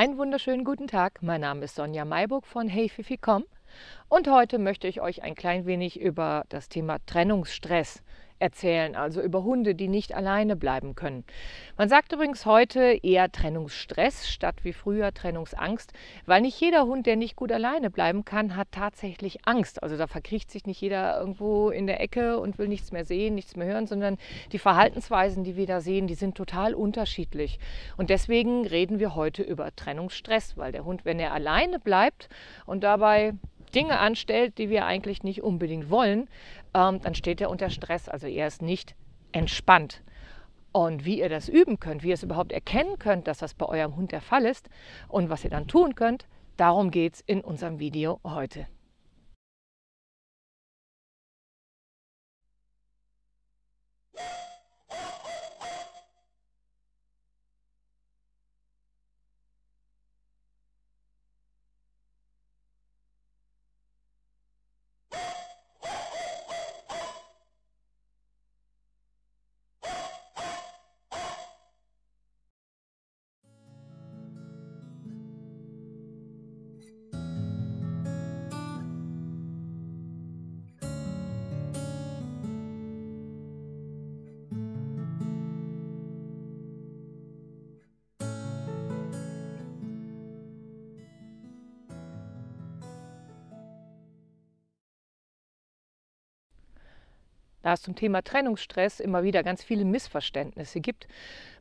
Einen wunderschönen guten Tag. Mein Name ist Sonja Mayburg von Hey Fifi Komm und heute möchte ich euch ein klein wenig über das Thema Trennungsstress erzählen, also über Hunde, die nicht alleine bleiben können. Man sagt übrigens heute eher Trennungsstress statt wie früher Trennungsangst, weil nicht jeder Hund, der nicht gut alleine bleiben kann, hat tatsächlich Angst. Also da verkriecht sich nicht jeder irgendwo in der Ecke und will nichts mehr sehen, nichts mehr hören, sondern die Verhaltensweisen, die wir da sehen, die sind total unterschiedlich. Und deswegen reden wir heute über Trennungsstress, weil der Hund, wenn er alleine bleibt und dabei Dinge anstellt, die wir eigentlich nicht unbedingt wollen, ähm, dann steht er unter Stress. Also er ist nicht entspannt. Und wie ihr das üben könnt, wie ihr es überhaupt erkennen könnt, dass das bei eurem Hund der Fall ist und was ihr dann tun könnt, darum geht es in unserem Video heute. Da es zum Thema Trennungsstress immer wieder ganz viele Missverständnisse gibt,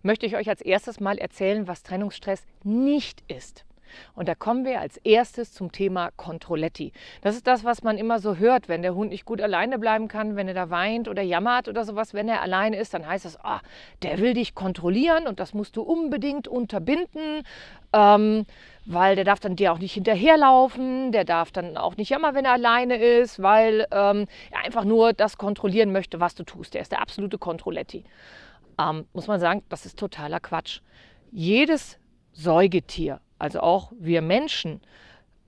möchte ich euch als erstes mal erzählen, was Trennungsstress nicht ist. Und da kommen wir als erstes zum Thema Controletti. Das ist das, was man immer so hört, wenn der Hund nicht gut alleine bleiben kann, wenn er da weint oder jammert oder sowas. Wenn er alleine ist, dann heißt es, oh, der will dich kontrollieren und das musst du unbedingt unterbinden. Ähm, weil der darf dann dir auch nicht hinterherlaufen, der darf dann auch nicht jammern, wenn er alleine ist, weil ähm, er einfach nur das kontrollieren möchte, was du tust. Der ist der absolute Kontrolletti. Ähm, muss man sagen, das ist totaler Quatsch. Jedes Säugetier, also auch wir Menschen,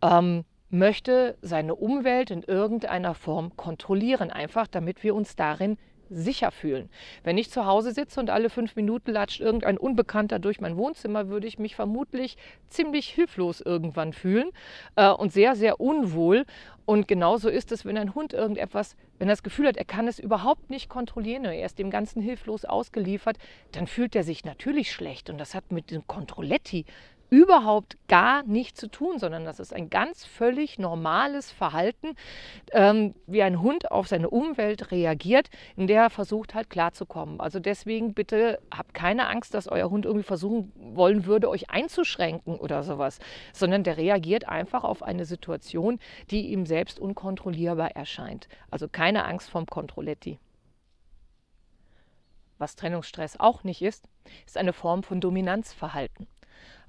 ähm, möchte seine Umwelt in irgendeiner Form kontrollieren, einfach damit wir uns darin sicher fühlen. Wenn ich zu Hause sitze und alle fünf Minuten latscht irgendein Unbekannter durch mein Wohnzimmer, würde ich mich vermutlich ziemlich hilflos irgendwann fühlen äh, und sehr, sehr unwohl. Und genauso ist es, wenn ein Hund irgendetwas, wenn er das Gefühl hat, er kann es überhaupt nicht kontrollieren, er ist dem Ganzen hilflos ausgeliefert, dann fühlt er sich natürlich schlecht. Und das hat mit dem Controletti überhaupt gar nichts zu tun, sondern das ist ein ganz völlig normales Verhalten, ähm, wie ein Hund auf seine Umwelt reagiert, in der er versucht halt klarzukommen. Also deswegen bitte habt keine Angst, dass euer Hund irgendwie versuchen wollen würde, euch einzuschränken oder sowas, sondern der reagiert einfach auf eine Situation, die ihm selbst unkontrollierbar erscheint. Also keine Angst vom Kontrolletti. Was Trennungsstress auch nicht ist, ist eine Form von Dominanzverhalten.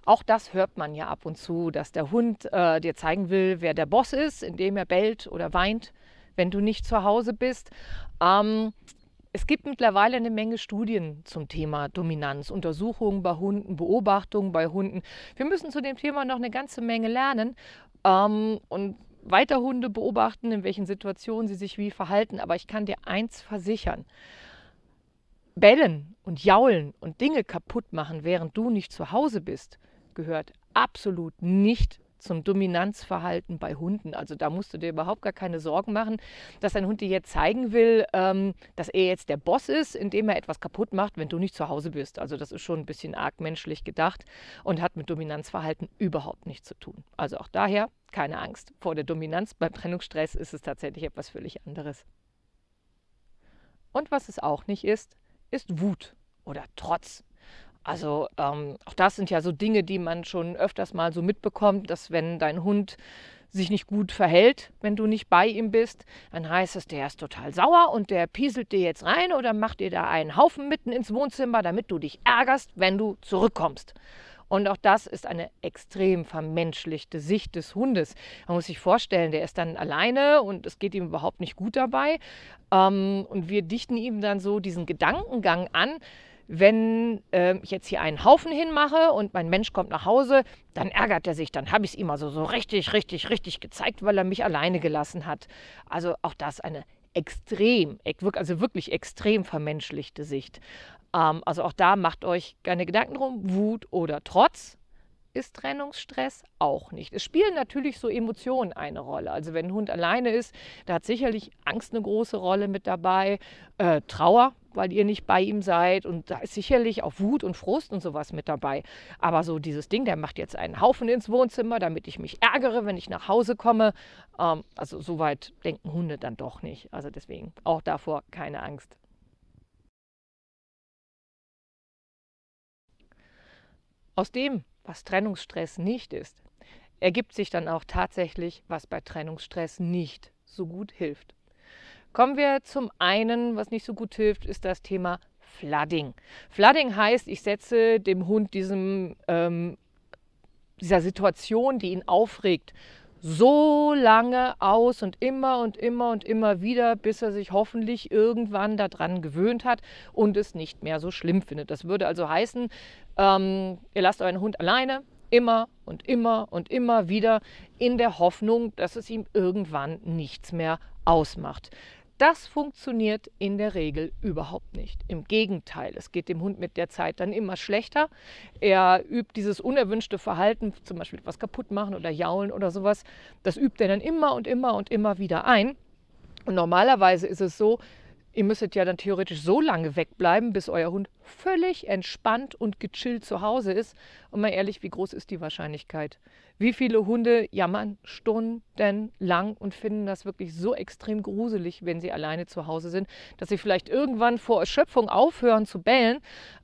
Auch das hört man ja ab und zu, dass der Hund äh, dir zeigen will, wer der Boss ist, indem er bellt oder weint, wenn du nicht zu Hause bist. Ähm, es gibt mittlerweile eine Menge Studien zum Thema Dominanz, Untersuchungen bei Hunden, Beobachtungen bei Hunden. Wir müssen zu dem Thema noch eine ganze Menge lernen ähm, und weiter Hunde beobachten, in welchen Situationen sie sich wie verhalten. Aber ich kann dir eins versichern. Bellen und jaulen und Dinge kaputt machen, während du nicht zu Hause bist, gehört absolut nicht zum Dominanzverhalten bei Hunden. Also da musst du dir überhaupt gar keine Sorgen machen, dass dein Hund dir jetzt zeigen will, ähm, dass er jetzt der Boss ist, indem er etwas kaputt macht, wenn du nicht zu Hause bist. Also das ist schon ein bisschen arg menschlich gedacht und hat mit Dominanzverhalten überhaupt nichts zu tun. Also auch daher keine Angst vor der Dominanz. Beim Trennungsstress ist es tatsächlich etwas völlig anderes. Und was es auch nicht ist, ist Wut oder Trotz. Also ähm, auch das sind ja so Dinge, die man schon öfters mal so mitbekommt, dass wenn dein Hund sich nicht gut verhält, wenn du nicht bei ihm bist, dann heißt es, der ist total sauer und der pieselt dir jetzt rein oder macht dir da einen Haufen mitten ins Wohnzimmer, damit du dich ärgerst, wenn du zurückkommst. Und auch das ist eine extrem vermenschlichte Sicht des Hundes. Man muss sich vorstellen, der ist dann alleine und es geht ihm überhaupt nicht gut dabei. Ähm, und wir dichten ihm dann so diesen Gedankengang an, wenn äh, ich jetzt hier einen Haufen hinmache und mein Mensch kommt nach Hause, dann ärgert er sich, dann habe ich es ihm also so richtig, richtig, richtig gezeigt, weil er mich alleine gelassen hat. Also auch das eine extrem, also wirklich extrem vermenschlichte Sicht. Ähm, also auch da macht euch keine Gedanken drum, Wut oder Trotz ist Trennungsstress auch nicht. Es spielen natürlich so Emotionen eine Rolle. Also wenn ein Hund alleine ist, da hat sicherlich Angst eine große Rolle mit dabei, äh, Trauer, weil ihr nicht bei ihm seid und da ist sicherlich auch Wut und Frust und sowas mit dabei. Aber so dieses Ding, der macht jetzt einen Haufen ins Wohnzimmer, damit ich mich ärgere, wenn ich nach Hause komme. Ähm, also so weit denken Hunde dann doch nicht. Also deswegen auch davor keine Angst. Aus dem, was Trennungsstress nicht ist, ergibt sich dann auch tatsächlich, was bei Trennungsstress nicht so gut hilft. Kommen wir zum einen, was nicht so gut hilft, ist das Thema Flooding. Flooding heißt, ich setze dem Hund diesem, ähm, dieser Situation, die ihn aufregt, so lange aus und immer und immer und immer wieder, bis er sich hoffentlich irgendwann daran gewöhnt hat und es nicht mehr so schlimm findet. Das würde also heißen, ähm, ihr lasst euren Hund alleine, immer und immer und immer wieder, in der Hoffnung, dass es ihm irgendwann nichts mehr ausmacht. Das funktioniert in der Regel überhaupt nicht. Im Gegenteil, es geht dem Hund mit der Zeit dann immer schlechter. Er übt dieses unerwünschte Verhalten, zum Beispiel etwas kaputt machen oder jaulen oder sowas, das übt er dann immer und immer und immer wieder ein. Und normalerweise ist es so, Ihr müsstet ja dann theoretisch so lange wegbleiben, bis euer Hund völlig entspannt und gechillt zu Hause ist. Und mal ehrlich, wie groß ist die Wahrscheinlichkeit? Wie viele Hunde jammern stundenlang und finden das wirklich so extrem gruselig, wenn sie alleine zu Hause sind, dass sie vielleicht irgendwann vor Erschöpfung aufhören zu bellen.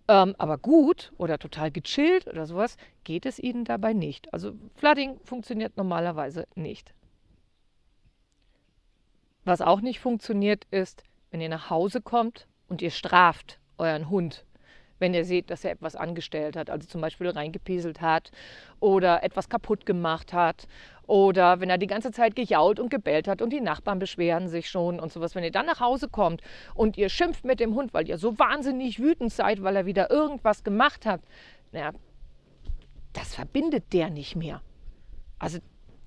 Ähm, aber gut oder total gechillt oder sowas geht es ihnen dabei nicht. Also Flooding funktioniert normalerweise nicht. Was auch nicht funktioniert ist, wenn ihr nach Hause kommt und ihr straft euren Hund, wenn ihr seht, dass er etwas angestellt hat, also zum Beispiel reingepieselt hat oder etwas kaputt gemacht hat oder wenn er die ganze Zeit gejault und gebellt hat und die Nachbarn beschweren sich schon und sowas. Wenn ihr dann nach Hause kommt und ihr schimpft mit dem Hund, weil ihr so wahnsinnig wütend seid, weil er wieder irgendwas gemacht hat, naja, das verbindet der nicht mehr. Also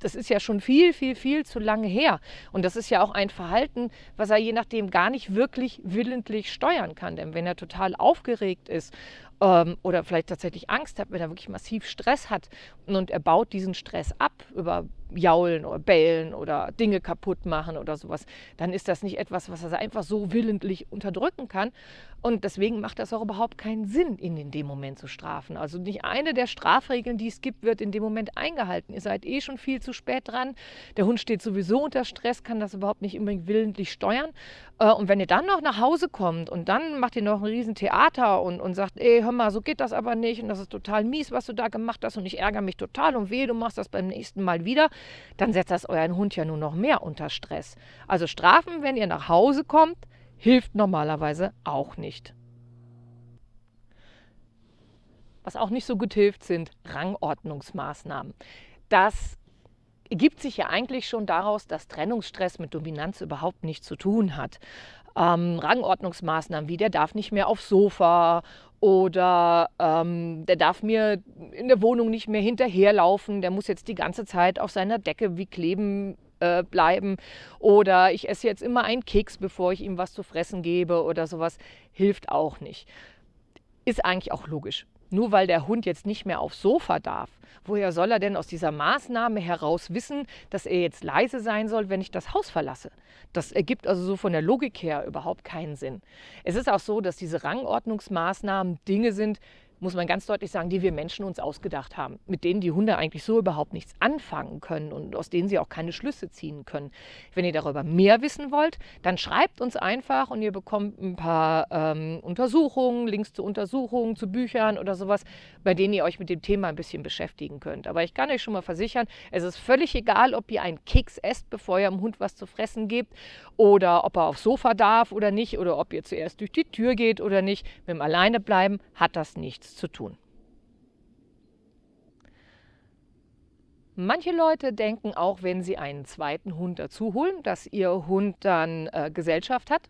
das ist ja schon viel, viel, viel zu lange her. Und das ist ja auch ein Verhalten, was er je nachdem gar nicht wirklich willentlich steuern kann. Denn wenn er total aufgeregt ist ähm, oder vielleicht tatsächlich Angst hat, wenn er wirklich massiv Stress hat und er baut diesen Stress ab über jaulen oder bellen oder Dinge kaputt machen oder sowas, dann ist das nicht etwas, was er einfach so willentlich unterdrücken kann. Und deswegen macht das auch überhaupt keinen Sinn, ihn in dem Moment zu strafen. Also nicht eine der Strafregeln, die es gibt, wird in dem Moment eingehalten. Ihr seid eh schon viel zu spät dran. Der Hund steht sowieso unter Stress, kann das überhaupt nicht unbedingt willentlich steuern. Äh, und wenn ihr dann noch nach Hause kommt und dann macht ihr noch ein riesen Theater und, und sagt, ey, hör mal, so geht das aber nicht und das ist total mies, was du da gemacht hast und ich ärgere mich total und weh, du machst das beim nächsten Mal wieder, dann setzt das euren Hund ja nur noch mehr unter Stress. Also strafen, wenn ihr nach Hause kommt, hilft normalerweise auch nicht. Was auch nicht so gut hilft, sind Rangordnungsmaßnahmen. Das ergibt sich ja eigentlich schon daraus, dass Trennungsstress mit Dominanz überhaupt nichts zu tun hat. Ähm, Rangordnungsmaßnahmen wie der darf nicht mehr aufs Sofa oder ähm, der darf mir in der Wohnung nicht mehr hinterherlaufen, der muss jetzt die ganze Zeit auf seiner Decke wie kleben äh, bleiben oder ich esse jetzt immer einen Keks, bevor ich ihm was zu fressen gebe oder sowas, hilft auch nicht. Ist eigentlich auch logisch. Nur weil der Hund jetzt nicht mehr aufs Sofa darf, woher soll er denn aus dieser Maßnahme heraus wissen, dass er jetzt leise sein soll, wenn ich das Haus verlasse? Das ergibt also so von der Logik her überhaupt keinen Sinn. Es ist auch so, dass diese Rangordnungsmaßnahmen Dinge sind, muss man ganz deutlich sagen, die wir Menschen uns ausgedacht haben, mit denen die Hunde eigentlich so überhaupt nichts anfangen können und aus denen sie auch keine Schlüsse ziehen können. Wenn ihr darüber mehr wissen wollt, dann schreibt uns einfach und ihr bekommt ein paar ähm, Untersuchungen, Links zu Untersuchungen, zu Büchern oder sowas, bei denen ihr euch mit dem Thema ein bisschen beschäftigen könnt. Aber ich kann euch schon mal versichern, es ist völlig egal, ob ihr einen Keks esst, bevor ihr dem Hund was zu fressen gebt oder ob er aufs Sofa darf oder nicht oder ob ihr zuerst durch die Tür geht oder nicht. Mit dem Alleinebleiben hat das nichts zu tun. Manche Leute denken auch, wenn sie einen zweiten Hund dazu holen, dass ihr Hund dann äh, Gesellschaft hat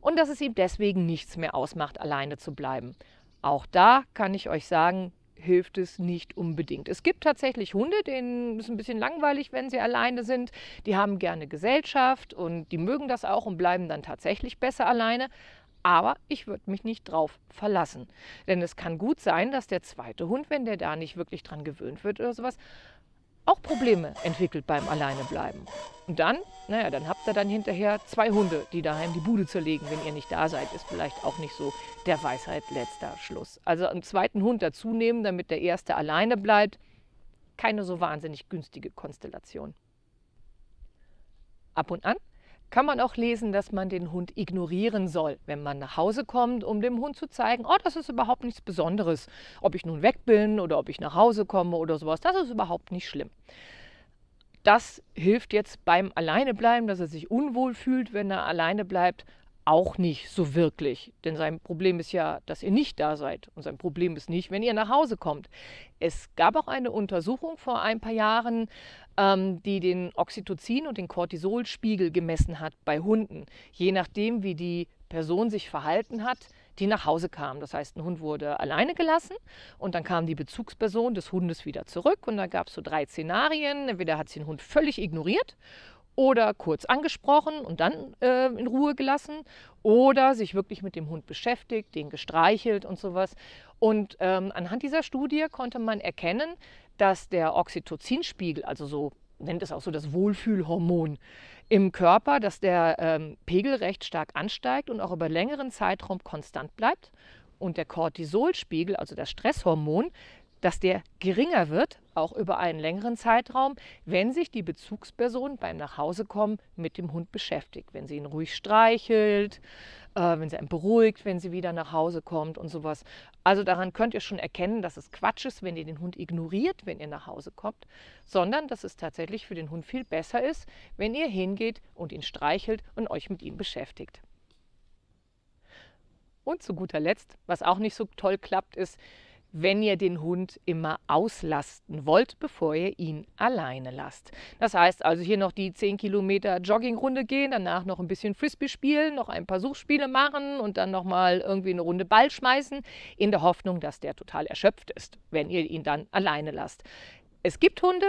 und dass es ihm deswegen nichts mehr ausmacht, alleine zu bleiben. Auch da kann ich euch sagen, hilft es nicht unbedingt. Es gibt tatsächlich Hunde, denen ist ein bisschen langweilig, wenn sie alleine sind. Die haben gerne Gesellschaft und die mögen das auch und bleiben dann tatsächlich besser alleine. Aber ich würde mich nicht drauf verlassen. Denn es kann gut sein, dass der zweite Hund, wenn der da nicht wirklich dran gewöhnt wird oder sowas, auch Probleme entwickelt beim Alleinebleiben. Und dann, naja, dann habt ihr dann hinterher zwei Hunde, die daheim die Bude zerlegen, wenn ihr nicht da seid. Ist vielleicht auch nicht so der Weisheit letzter Schluss. Also einen zweiten Hund dazu nehmen, damit der erste alleine bleibt. Keine so wahnsinnig günstige Konstellation. Ab und an kann man auch lesen, dass man den Hund ignorieren soll, wenn man nach Hause kommt, um dem Hund zu zeigen, oh, das ist überhaupt nichts Besonderes. Ob ich nun weg bin oder ob ich nach Hause komme oder sowas, das ist überhaupt nicht schlimm. Das hilft jetzt beim Alleinebleiben, dass er sich unwohl fühlt, wenn er alleine bleibt, auch nicht so wirklich. Denn sein Problem ist ja, dass ihr nicht da seid. Und sein Problem ist nicht, wenn ihr nach Hause kommt. Es gab auch eine Untersuchung vor ein paar Jahren, ähm, die den Oxytocin- und den Cortisolspiegel gemessen hat bei Hunden. Je nachdem, wie die Person sich verhalten hat, die nach Hause kam. Das heißt, ein Hund wurde alleine gelassen und dann kam die Bezugsperson des Hundes wieder zurück und da gab es so drei Szenarien. Entweder hat sie den Hund völlig ignoriert oder kurz angesprochen und dann äh, in Ruhe gelassen oder sich wirklich mit dem Hund beschäftigt, den gestreichelt und sowas. Und ähm, anhand dieser Studie konnte man erkennen, dass der Oxytocinspiegel, also so nennt es auch so das Wohlfühlhormon im Körper, dass der ähm, Pegel recht stark ansteigt und auch über längeren Zeitraum konstant bleibt. Und der Cortisolspiegel, also das Stresshormon, dass der geringer wird, auch über einen längeren Zeitraum, wenn sich die Bezugsperson beim Nachhausekommen mit dem Hund beschäftigt. Wenn sie ihn ruhig streichelt, äh, wenn sie ihn beruhigt, wenn sie wieder nach Hause kommt und sowas. Also daran könnt ihr schon erkennen, dass es Quatsch ist, wenn ihr den Hund ignoriert, wenn ihr nach Hause kommt, sondern dass es tatsächlich für den Hund viel besser ist, wenn ihr hingeht und ihn streichelt und euch mit ihm beschäftigt. Und zu guter Letzt, was auch nicht so toll klappt, ist, wenn ihr den Hund immer auslasten wollt, bevor ihr ihn alleine lasst. Das heißt also hier noch die 10 Kilometer Joggingrunde gehen, danach noch ein bisschen Frisbee spielen, noch ein paar Suchspiele machen und dann nochmal irgendwie eine Runde Ball schmeißen, in der Hoffnung, dass der total erschöpft ist, wenn ihr ihn dann alleine lasst. Es gibt Hunde,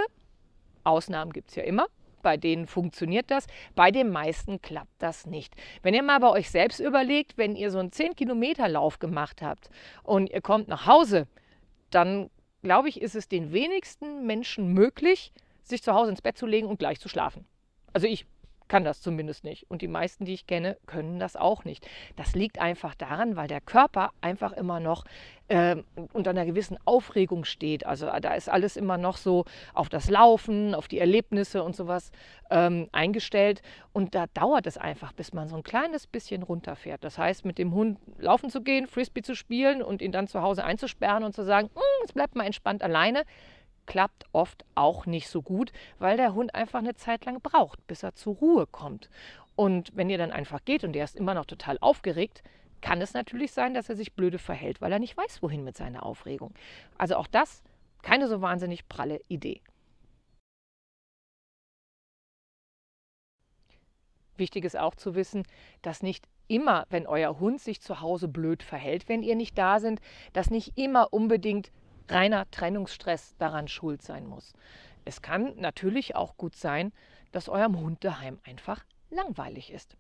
Ausnahmen gibt es ja immer, bei denen funktioniert das, bei den meisten klappt das nicht. Wenn ihr mal bei euch selbst überlegt, wenn ihr so einen 10 Kilometer Lauf gemacht habt und ihr kommt nach Hause, dann glaube ich, ist es den wenigsten Menschen möglich, sich zu Hause ins Bett zu legen und gleich zu schlafen. Also ich kann das zumindest nicht. Und die meisten, die ich kenne, können das auch nicht. Das liegt einfach daran, weil der Körper einfach immer noch äh, unter einer gewissen Aufregung steht. Also äh, da ist alles immer noch so auf das Laufen, auf die Erlebnisse und sowas ähm, eingestellt. Und da dauert es einfach, bis man so ein kleines bisschen runterfährt. Das heißt, mit dem Hund laufen zu gehen, Frisbee zu spielen und ihn dann zu Hause einzusperren und zu sagen, hm, jetzt bleibt mal entspannt alleine klappt oft auch nicht so gut, weil der Hund einfach eine Zeit lang braucht, bis er zur Ruhe kommt. Und wenn ihr dann einfach geht und der ist immer noch total aufgeregt, kann es natürlich sein, dass er sich blöde verhält, weil er nicht weiß, wohin mit seiner Aufregung. Also auch das keine so wahnsinnig pralle Idee. Wichtig ist auch zu wissen, dass nicht immer, wenn euer Hund sich zu Hause blöd verhält, wenn ihr nicht da sind, dass nicht immer unbedingt reiner Trennungsstress daran schuld sein muss. Es kann natürlich auch gut sein, dass eurem Hund daheim einfach langweilig ist.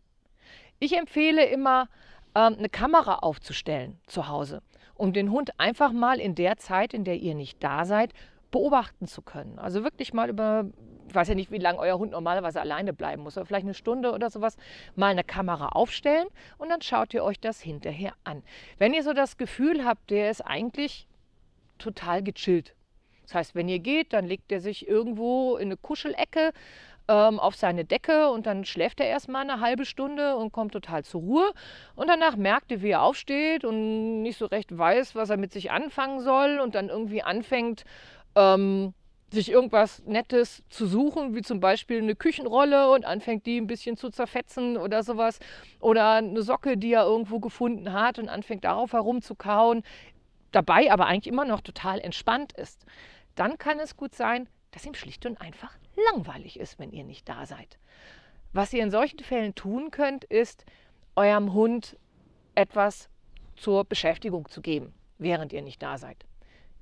Ich empfehle immer, ähm, eine Kamera aufzustellen zu Hause, um den Hund einfach mal in der Zeit, in der ihr nicht da seid, beobachten zu können. Also wirklich mal über, ich weiß ja nicht, wie lange euer Hund normalerweise alleine bleiben muss, aber vielleicht eine Stunde oder sowas, mal eine Kamera aufstellen und dann schaut ihr euch das hinterher an. Wenn ihr so das Gefühl habt, der ist eigentlich total gechillt. Das heißt, wenn ihr geht, dann legt er sich irgendwo in eine Kuschelecke ähm, auf seine Decke und dann schläft er erstmal eine halbe Stunde und kommt total zur Ruhe. Und danach merkt ihr, wie er aufsteht und nicht so recht weiß, was er mit sich anfangen soll und dann irgendwie anfängt, ähm, sich irgendwas Nettes zu suchen, wie zum Beispiel eine Küchenrolle und anfängt die ein bisschen zu zerfetzen oder sowas. Oder eine Socke, die er irgendwo gefunden hat und anfängt darauf herumzukauen dabei aber eigentlich immer noch total entspannt ist, dann kann es gut sein, dass ihm schlicht und einfach langweilig ist, wenn ihr nicht da seid. Was ihr in solchen Fällen tun könnt, ist eurem Hund etwas zur Beschäftigung zu geben, während ihr nicht da seid.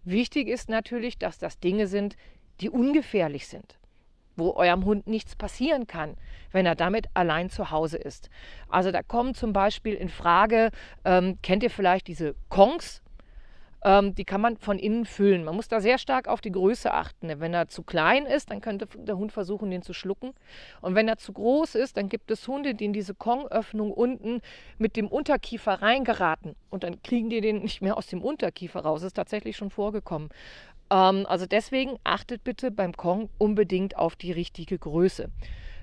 Wichtig ist natürlich, dass das Dinge sind, die ungefährlich sind. wo eurem Hund nichts passieren kann, wenn er damit allein zu Hause ist. Also da kommen zum Beispiel in Frage, ähm, kennt ihr vielleicht diese Kongs? Ähm, die kann man von innen füllen. Man muss da sehr stark auf die Größe achten. Wenn er zu klein ist, dann könnte der Hund versuchen, den zu schlucken. Und wenn er zu groß ist, dann gibt es Hunde, die in diese Kongöffnung unten mit dem Unterkiefer reingeraten. Und dann kriegen die den nicht mehr aus dem Unterkiefer raus. Das ist tatsächlich schon vorgekommen. Ähm, also deswegen achtet bitte beim Kong unbedingt auf die richtige Größe.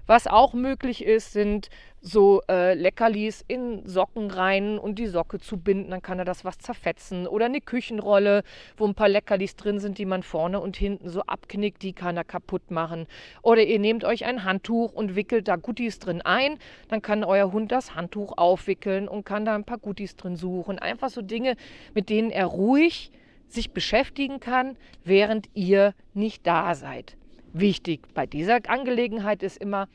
Was auch möglich ist, sind so äh, Leckerlis in Socken rein und die Socke zu binden, dann kann er das was zerfetzen. Oder eine Küchenrolle, wo ein paar Leckerlis drin sind, die man vorne und hinten so abknickt, die kann er kaputt machen. Oder ihr nehmt euch ein Handtuch und wickelt da Guttis drin ein, dann kann euer Hund das Handtuch aufwickeln und kann da ein paar Guttis drin suchen. Einfach so Dinge, mit denen er ruhig sich beschäftigen kann, während ihr nicht da seid. Wichtig bei dieser Angelegenheit ist immer,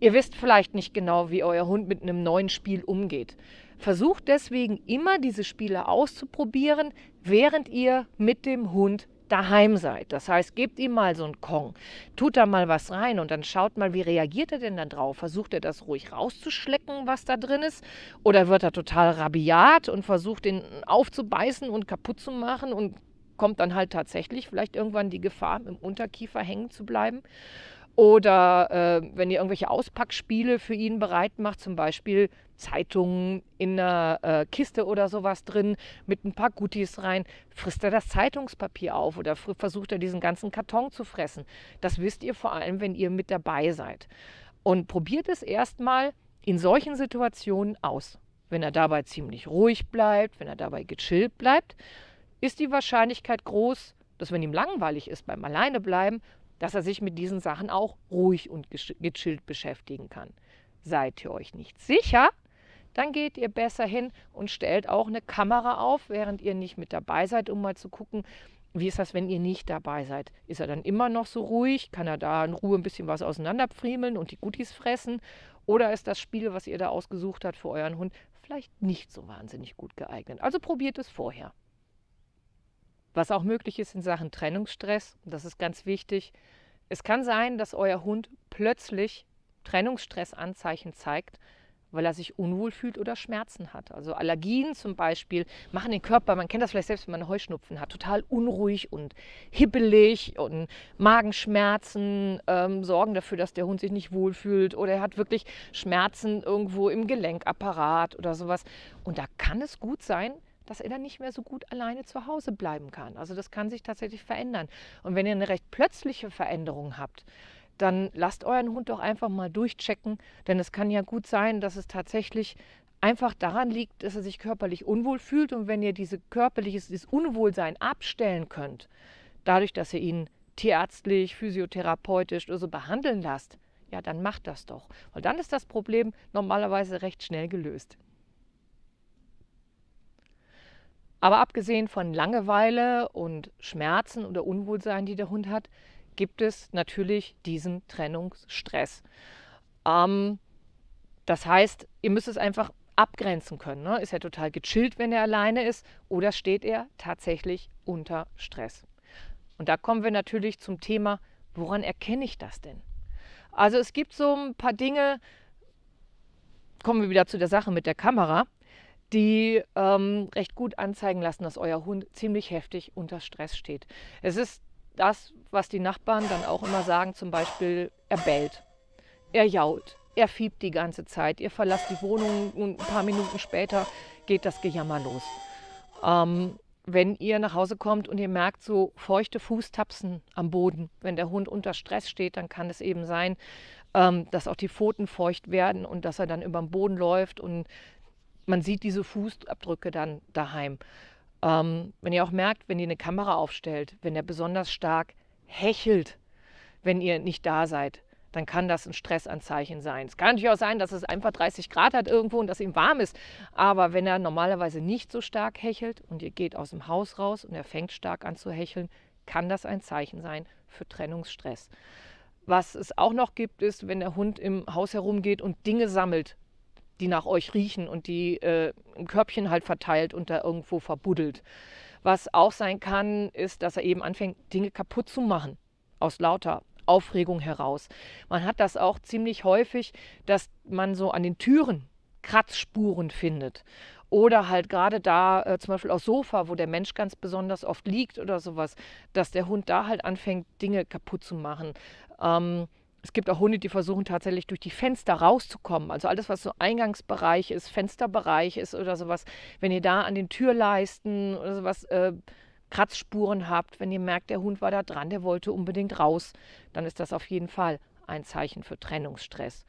ihr wisst vielleicht nicht genau, wie euer Hund mit einem neuen Spiel umgeht. Versucht deswegen immer diese Spiele auszuprobieren, während ihr mit dem Hund daheim seid. Das heißt, gebt ihm mal so einen Kong, tut da mal was rein und dann schaut mal, wie reagiert er denn dann drauf? Versucht er das ruhig rauszuschlecken, was da drin ist? Oder wird er total rabiat und versucht den aufzubeißen und kaputt zu machen und kommt dann halt tatsächlich vielleicht irgendwann die Gefahr, im Unterkiefer hängen zu bleiben? Oder äh, wenn ihr irgendwelche Auspackspiele für ihn bereit macht, zum Beispiel Zeitungen in einer äh, Kiste oder sowas drin mit ein paar Guttis rein, frisst er das Zeitungspapier auf oder versucht er diesen ganzen Karton zu fressen. Das wisst ihr vor allem, wenn ihr mit dabei seid. Und probiert es erstmal in solchen Situationen aus. Wenn er dabei ziemlich ruhig bleibt, wenn er dabei gechillt bleibt, ist die Wahrscheinlichkeit groß, dass wenn ihm langweilig ist beim Alleinebleiben, dass er sich mit diesen Sachen auch ruhig und gechillt beschäftigen kann. Seid ihr euch nicht sicher, dann geht ihr besser hin und stellt auch eine Kamera auf, während ihr nicht mit dabei seid, um mal zu gucken, wie ist das, wenn ihr nicht dabei seid? Ist er dann immer noch so ruhig? Kann er da in Ruhe ein bisschen was auseinanderpfriemeln und die Guttis fressen? Oder ist das Spiel, was ihr da ausgesucht habt für euren Hund, vielleicht nicht so wahnsinnig gut geeignet? Also probiert es vorher. Was auch möglich ist in Sachen Trennungsstress, das ist ganz wichtig, es kann sein, dass euer Hund plötzlich Trennungsstressanzeichen zeigt, weil er sich unwohl fühlt oder Schmerzen hat. Also Allergien zum Beispiel machen den Körper, man kennt das vielleicht selbst, wenn man Heuschnupfen hat, total unruhig und hibbelig und Magenschmerzen ähm, sorgen dafür, dass der Hund sich nicht wohlfühlt oder er hat wirklich Schmerzen irgendwo im Gelenkapparat oder sowas. Und da kann es gut sein, dass er dann nicht mehr so gut alleine zu Hause bleiben kann. Also das kann sich tatsächlich verändern. Und wenn ihr eine recht plötzliche Veränderung habt, dann lasst euren Hund doch einfach mal durchchecken, denn es kann ja gut sein, dass es tatsächlich einfach daran liegt, dass er sich körperlich unwohl fühlt und wenn ihr diese körperliches dieses Unwohlsein abstellen könnt, dadurch, dass ihr ihn tierärztlich, physiotherapeutisch oder so behandeln lasst, ja, dann macht das doch. Weil dann ist das Problem normalerweise recht schnell gelöst. Aber abgesehen von Langeweile und Schmerzen oder Unwohlsein, die der Hund hat, gibt es natürlich diesen Trennungsstress. Ähm, das heißt, ihr müsst es einfach abgrenzen können. Ne? Ist er total gechillt, wenn er alleine ist, oder steht er tatsächlich unter Stress? Und da kommen wir natürlich zum Thema, woran erkenne ich das denn? Also es gibt so ein paar Dinge, kommen wir wieder zu der Sache mit der Kamera die ähm, recht gut anzeigen lassen, dass euer Hund ziemlich heftig unter Stress steht. Es ist das, was die Nachbarn dann auch immer sagen, zum Beispiel, er bellt, er jault, er fiebt die ganze Zeit, ihr verlasst die Wohnung und ein paar Minuten später geht das Gejammer los. Ähm, wenn ihr nach Hause kommt und ihr merkt so feuchte Fußtapsen am Boden, wenn der Hund unter Stress steht, dann kann es eben sein, ähm, dass auch die Pfoten feucht werden und dass er dann über den Boden läuft und man sieht diese Fußabdrücke dann daheim. Ähm, wenn ihr auch merkt, wenn ihr eine Kamera aufstellt, wenn er besonders stark hechelt, wenn ihr nicht da seid, dann kann das ein Stressanzeichen sein. Es kann natürlich auch sein, dass es einfach 30 Grad hat irgendwo und dass ihm warm ist. Aber wenn er normalerweise nicht so stark hechelt und ihr geht aus dem Haus raus und er fängt stark an zu hecheln, kann das ein Zeichen sein für Trennungsstress. Was es auch noch gibt, ist, wenn der Hund im Haus herumgeht und Dinge sammelt, die nach euch riechen und die äh, im Körbchen halt verteilt und da irgendwo verbuddelt. Was auch sein kann, ist, dass er eben anfängt, Dinge kaputt zu machen. Aus lauter Aufregung heraus. Man hat das auch ziemlich häufig, dass man so an den Türen Kratzspuren findet. Oder halt gerade da, äh, zum Beispiel auf Sofa, wo der Mensch ganz besonders oft liegt oder sowas, dass der Hund da halt anfängt, Dinge kaputt zu machen. Ähm, es gibt auch Hunde, die versuchen tatsächlich durch die Fenster rauszukommen. Also alles, was so Eingangsbereich ist, Fensterbereich ist oder sowas. Wenn ihr da an den Türleisten oder sowas äh, Kratzspuren habt, wenn ihr merkt, der Hund war da dran, der wollte unbedingt raus, dann ist das auf jeden Fall ein Zeichen für Trennungsstress.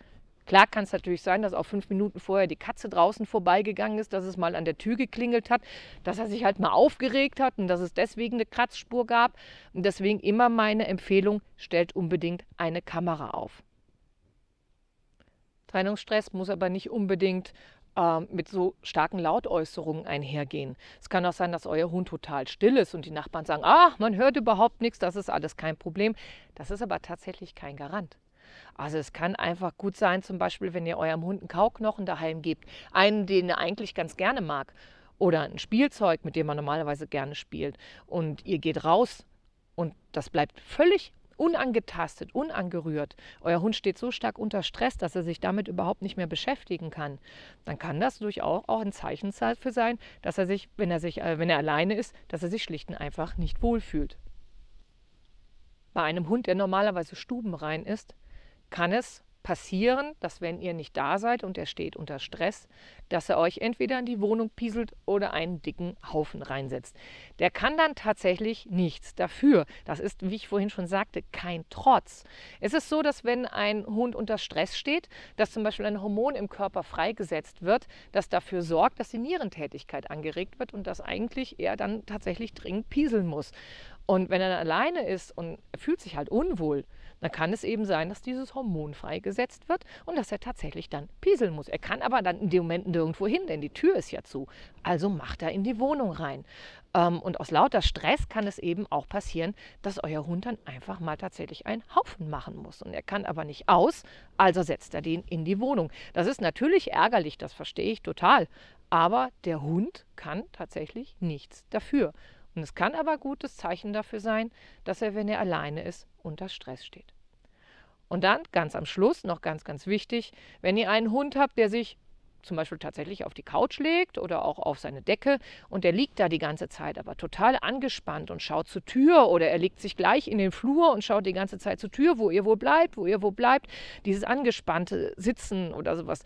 Klar kann es natürlich sein, dass auch fünf Minuten vorher die Katze draußen vorbeigegangen ist, dass es mal an der Tür geklingelt hat, dass er sich halt mal aufgeregt hat und dass es deswegen eine Kratzspur gab. Und deswegen immer meine Empfehlung, stellt unbedingt eine Kamera auf. Trennungsstress muss aber nicht unbedingt äh, mit so starken Lautäußerungen einhergehen. Es kann auch sein, dass euer Hund total still ist und die Nachbarn sagen, ah, man hört überhaupt nichts, das ist alles kein Problem. Das ist aber tatsächlich kein Garant. Also es kann einfach gut sein, zum Beispiel, wenn ihr eurem Hund einen Kauknochen daheim gebt, einen, den er eigentlich ganz gerne mag, oder ein Spielzeug, mit dem man normalerweise gerne spielt, und ihr geht raus und das bleibt völlig unangetastet, unangerührt. Euer Hund steht so stark unter Stress, dass er sich damit überhaupt nicht mehr beschäftigen kann. Dann kann das durchaus auch ein Zeichen dafür sein, dass er sich, wenn er sich, äh, wenn er alleine ist, dass er sich schlicht und einfach nicht wohlfühlt. Bei einem Hund, der normalerweise stubenrein ist, kann es passieren, dass wenn ihr nicht da seid und er steht unter Stress, dass er euch entweder in die Wohnung pieselt oder einen dicken Haufen reinsetzt. Der kann dann tatsächlich nichts dafür. Das ist, wie ich vorhin schon sagte, kein Trotz. Es ist so, dass wenn ein Hund unter Stress steht, dass zum Beispiel ein Hormon im Körper freigesetzt wird, das dafür sorgt, dass die Nierentätigkeit angeregt wird und dass eigentlich er dann tatsächlich dringend pieseln muss. Und wenn er alleine ist und er fühlt sich halt unwohl, dann kann es eben sein, dass dieses Hormon freigesetzt wird und dass er tatsächlich dann pieseln muss. Er kann aber dann in dem Moment nirgendwo hin, denn die Tür ist ja zu. Also macht er in die Wohnung rein. Ähm, und aus lauter Stress kann es eben auch passieren, dass euer Hund dann einfach mal tatsächlich einen Haufen machen muss. Und er kann aber nicht aus, also setzt er den in die Wohnung. Das ist natürlich ärgerlich, das verstehe ich total. Aber der Hund kann tatsächlich nichts dafür. Und es kann aber gutes Zeichen dafür sein, dass er, wenn er alleine ist, unter Stress steht. Und dann ganz am Schluss noch ganz, ganz wichtig, wenn ihr einen Hund habt, der sich zum Beispiel tatsächlich auf die Couch legt oder auch auf seine Decke und der liegt da die ganze Zeit, aber total angespannt und schaut zur Tür oder er legt sich gleich in den Flur und schaut die ganze Zeit zur Tür, wo ihr wo bleibt, wo ihr wo bleibt. Dieses angespannte Sitzen oder sowas.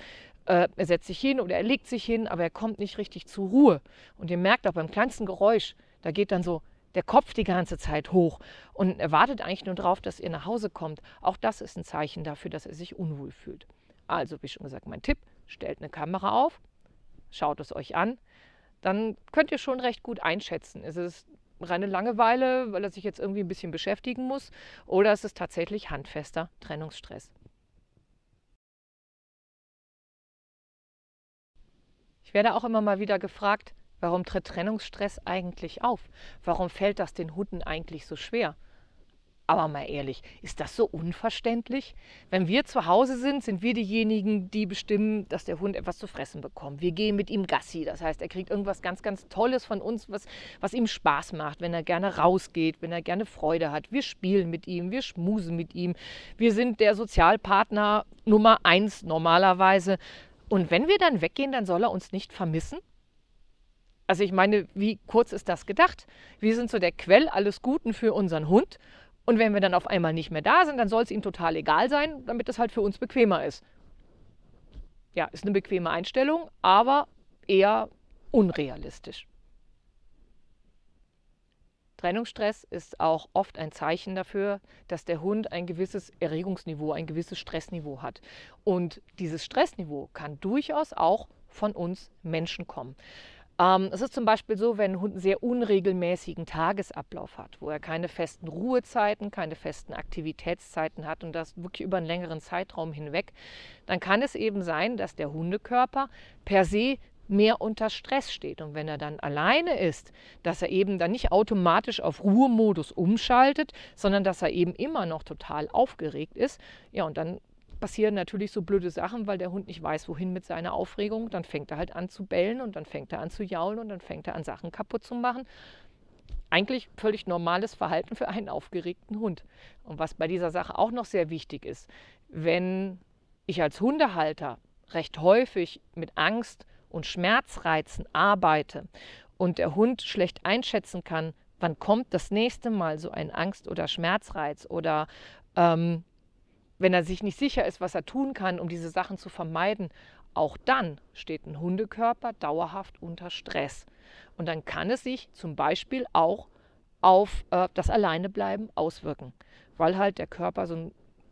Äh, er setzt sich hin oder er legt sich hin, aber er kommt nicht richtig zur Ruhe. Und ihr merkt auch beim kleinsten Geräusch, da geht dann so der Kopf die ganze Zeit hoch und er wartet eigentlich nur darauf, dass ihr nach Hause kommt. Auch das ist ein Zeichen dafür, dass er sich unwohl fühlt. Also, wie schon gesagt, mein Tipp, stellt eine Kamera auf, schaut es euch an, dann könnt ihr schon recht gut einschätzen. Ist es reine Langeweile, weil er sich jetzt irgendwie ein bisschen beschäftigen muss, oder ist es tatsächlich handfester Trennungsstress? Ich werde auch immer mal wieder gefragt, Warum tritt Trennungsstress eigentlich auf? Warum fällt das den Hunden eigentlich so schwer? Aber mal ehrlich, ist das so unverständlich? Wenn wir zu Hause sind, sind wir diejenigen, die bestimmen, dass der Hund etwas zu fressen bekommt. Wir gehen mit ihm Gassi, das heißt, er kriegt irgendwas ganz, ganz Tolles von uns, was, was ihm Spaß macht, wenn er gerne rausgeht, wenn er gerne Freude hat. Wir spielen mit ihm, wir schmusen mit ihm. Wir sind der Sozialpartner Nummer eins normalerweise. Und wenn wir dann weggehen, dann soll er uns nicht vermissen? Also ich meine, wie kurz ist das gedacht? Wir sind so der Quell alles Guten für unseren Hund. Und wenn wir dann auf einmal nicht mehr da sind, dann soll es ihm total egal sein, damit es halt für uns bequemer ist. Ja, ist eine bequeme Einstellung, aber eher unrealistisch. Trennungsstress ist auch oft ein Zeichen dafür, dass der Hund ein gewisses Erregungsniveau, ein gewisses Stressniveau hat. Und dieses Stressniveau kann durchaus auch von uns Menschen kommen. Ähm, es ist zum Beispiel so, wenn ein Hund einen sehr unregelmäßigen Tagesablauf hat, wo er keine festen Ruhezeiten, keine festen Aktivitätszeiten hat und das wirklich über einen längeren Zeitraum hinweg, dann kann es eben sein, dass der Hundekörper per se mehr unter Stress steht. Und wenn er dann alleine ist, dass er eben dann nicht automatisch auf Ruhemodus umschaltet, sondern dass er eben immer noch total aufgeregt ist. Ja, und dann passieren natürlich so blöde Sachen, weil der Hund nicht weiß, wohin mit seiner Aufregung. Dann fängt er halt an zu bellen und dann fängt er an zu jaulen und dann fängt er an, Sachen kaputt zu machen. eigentlich völlig normales Verhalten für einen aufgeregten Hund. Und was bei dieser Sache auch noch sehr wichtig ist, wenn ich als Hundehalter recht häufig mit Angst und Schmerzreizen arbeite und der Hund schlecht einschätzen kann, wann kommt das nächste Mal so ein Angst- oder Schmerzreiz oder ähm, wenn er sich nicht sicher ist, was er tun kann, um diese Sachen zu vermeiden, auch dann steht ein Hundekörper dauerhaft unter Stress. Und dann kann es sich zum Beispiel auch auf äh, das Alleinebleiben auswirken, weil halt der Körper so eine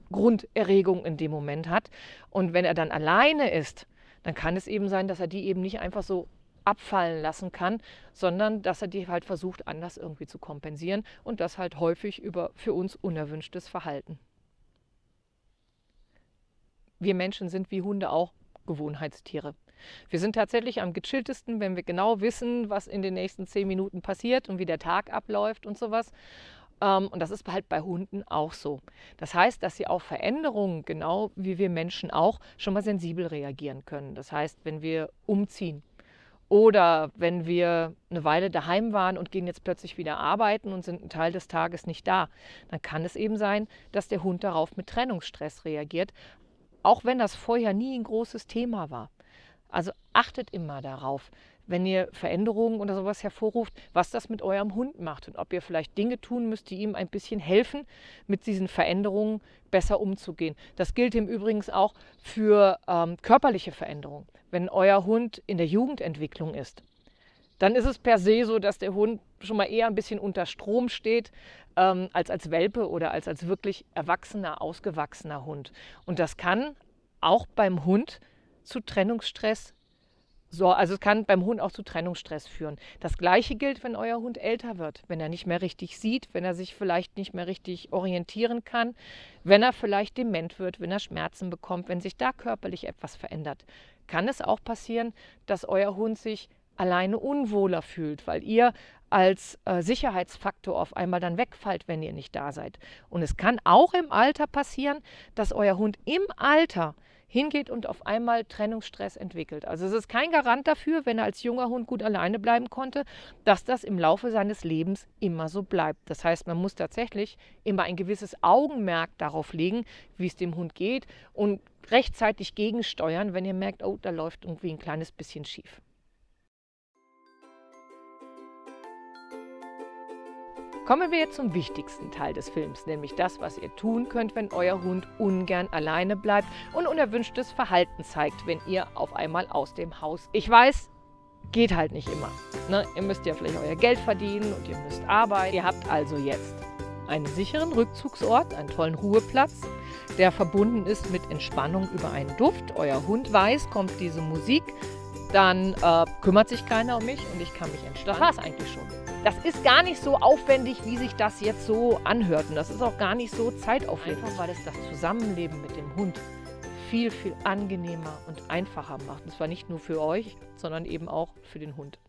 Grunderregung in dem Moment hat. Und wenn er dann alleine ist, dann kann es eben sein, dass er die eben nicht einfach so abfallen lassen kann, sondern dass er die halt versucht, anders irgendwie zu kompensieren und das halt häufig über für uns unerwünschtes Verhalten. Wir Menschen sind wie Hunde auch Gewohnheitstiere. Wir sind tatsächlich am gechilltesten, wenn wir genau wissen, was in den nächsten zehn Minuten passiert und wie der Tag abläuft und sowas. Ähm, und das ist halt bei Hunden auch so. Das heißt, dass sie auf Veränderungen, genau wie wir Menschen auch, schon mal sensibel reagieren können. Das heißt, wenn wir umziehen oder wenn wir eine Weile daheim waren und gehen jetzt plötzlich wieder arbeiten und sind einen Teil des Tages nicht da, dann kann es eben sein, dass der Hund darauf mit Trennungsstress reagiert, auch wenn das vorher nie ein großes Thema war. Also achtet immer darauf, wenn ihr Veränderungen oder sowas hervorruft, was das mit eurem Hund macht und ob ihr vielleicht Dinge tun müsst, die ihm ein bisschen helfen, mit diesen Veränderungen besser umzugehen. Das gilt im Übrigen auch für ähm, körperliche Veränderungen. Wenn euer Hund in der Jugendentwicklung ist, dann ist es per se so, dass der Hund schon mal eher ein bisschen unter Strom steht ähm, als als Welpe oder als als wirklich erwachsener, ausgewachsener Hund. Und das kann auch beim Hund zu Trennungsstress so, also es kann beim Hund auch zu Trennungsstress führen. Das gleiche gilt, wenn euer Hund älter wird, wenn er nicht mehr richtig sieht, wenn er sich vielleicht nicht mehr richtig orientieren kann, wenn er vielleicht dement wird, wenn er Schmerzen bekommt, wenn sich da körperlich etwas verändert. Kann es auch passieren, dass euer Hund sich alleine unwohler fühlt, weil ihr als äh, Sicherheitsfaktor auf einmal dann wegfallt, wenn ihr nicht da seid. Und es kann auch im Alter passieren, dass euer Hund im Alter hingeht und auf einmal Trennungsstress entwickelt. Also es ist kein Garant dafür, wenn er als junger Hund gut alleine bleiben konnte, dass das im Laufe seines Lebens immer so bleibt. Das heißt, man muss tatsächlich immer ein gewisses Augenmerk darauf legen, wie es dem Hund geht und rechtzeitig gegensteuern, wenn ihr merkt, oh, da läuft irgendwie ein kleines bisschen schief. Kommen wir jetzt zum wichtigsten Teil des Films, nämlich das, was ihr tun könnt, wenn euer Hund ungern alleine bleibt und unerwünschtes Verhalten zeigt, wenn ihr auf einmal aus dem Haus. Ich weiß, geht halt nicht immer. Ne? Ihr müsst ja vielleicht euer Geld verdienen und ihr müsst arbeiten. Ihr habt also jetzt einen sicheren Rückzugsort, einen tollen Ruheplatz, der verbunden ist mit Entspannung über einen Duft. Euer Hund weiß, kommt diese Musik, dann äh, kümmert sich keiner um mich und ich kann mich entspannen. Das es eigentlich schon. Das ist gar nicht so aufwendig, wie sich das jetzt so anhört. Und das ist auch gar nicht so zeitaufwendig. Einfach weil es das Zusammenleben mit dem Hund viel, viel angenehmer und einfacher macht. Und zwar nicht nur für euch, sondern eben auch für den Hund.